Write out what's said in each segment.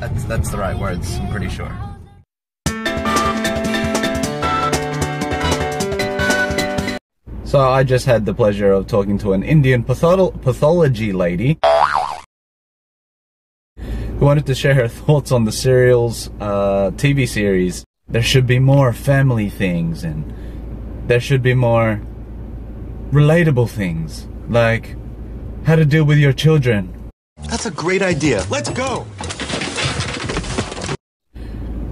That's that's the right words. I'm pretty sure. So I just had the pleasure of talking to an Indian patholo- pathology lady who wanted to share her thoughts on the serials uh, TV series. There should be more family things and there should be more relatable things like how to deal with your children. That's a great idea. Let's go.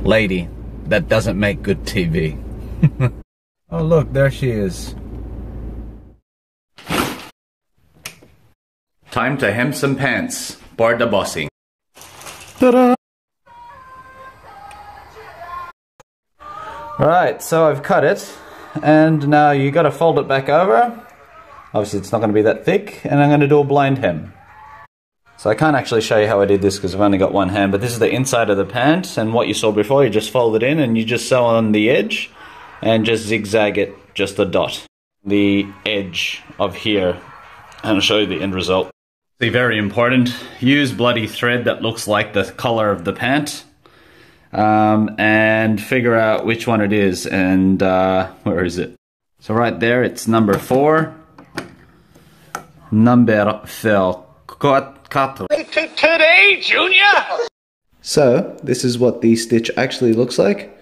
Lady, that doesn't make good TV. oh, look, there she is. Time to hem some pants. Board the bossing. Ta-da! Right, so I've cut it, and now you gotta fold it back over. Obviously it's not gonna be that thick, and I'm gonna do a blind hem. So I can't actually show you how I did this because I've only got one hand, but this is the inside of the pant, and what you saw before, you just fold it in and you just sew on the edge, and just zigzag it just a dot. The edge of here, and I'll show you the end result. See, very important, use bloody thread that looks like the color of the pant, um, and figure out which one it is, and uh, where is it? So right there, it's number four, number four. Quatre. Today, Junior! So, this is what the stitch actually looks like.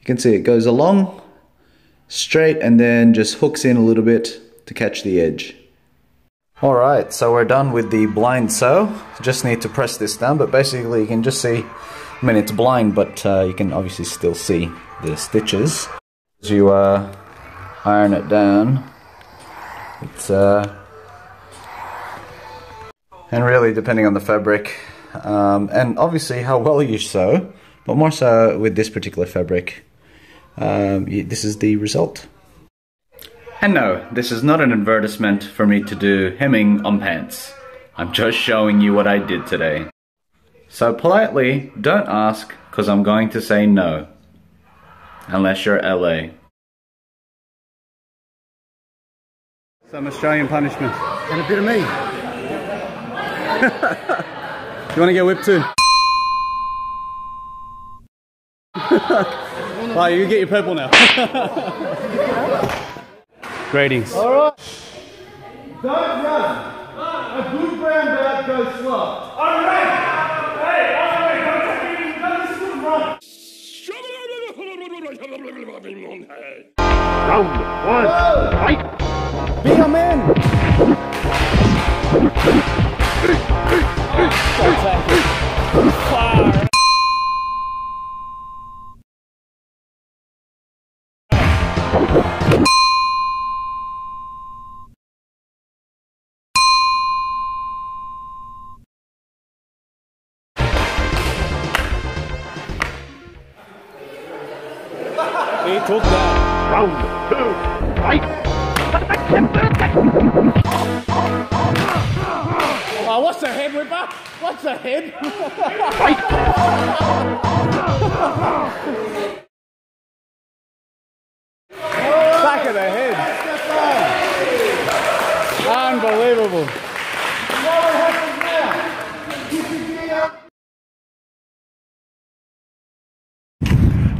You can see it goes along, straight, and then just hooks in a little bit to catch the edge. Alright, so we're done with the blind sew. Just need to press this down, but basically you can just see, I mean it's blind, but uh, you can obviously still see the stitches. As you uh, iron it down, it's uh, and really depending on the fabric um, and obviously how well you sew, but more so with this particular fabric, um, this is the result. And no, this is not an advertisement for me to do hemming on pants. I'm just showing you what I did today. So politely, don't ask, because I'm going to say no. Unless you're LA. Some Australian punishment. And a bit of me. you want to get whipped too? right, you get your purple now. Greetings. All right. Don't run. A good brown bag goes slow. All right. Hey, all right, don't take me. No, this is run. He took that. Round two, fight! Oh, what's the head whipper? What's the head? Back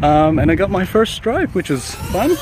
Um, and I got my first stripe, which is fun.